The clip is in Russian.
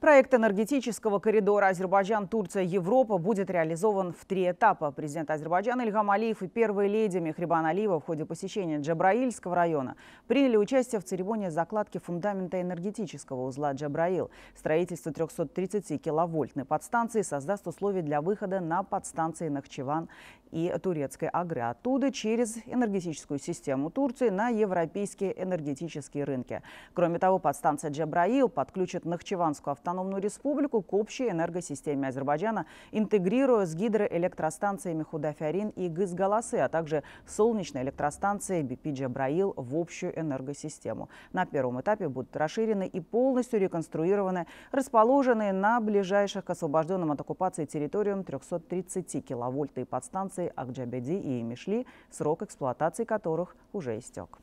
Проект энергетического коридора Азербайджан-Турция-Европа будет реализован в три этапа. Президент Азербайджана Ильгам Алиев и первая леди Мехрибан Алиева в ходе посещения Джабраильского района приняли участие в церемонии закладки фундамента энергетического узла Джабраил. Строительство 330-киловольтной подстанции создаст условия для выхода на подстанции Нахчеван и турецкой Агры. Оттуда через энергетическую систему Турции на европейские энергетические рынки. Кроме того, подстанция Джабраил подключит Нахчеванскую автономию автономную республику к общей энергосистеме Азербайджана, интегрируя с гидроэлектростанциями Худафярин и Гызгаласы, а также солнечной электростанцией Бипи Джабраил в общую энергосистему. На первом этапе будут расширены и полностью реконструированы расположенные на ближайших к освобожденным от оккупации территориям 330 киловольтные подстанции Акджабеди и Мишли, срок эксплуатации которых уже истек.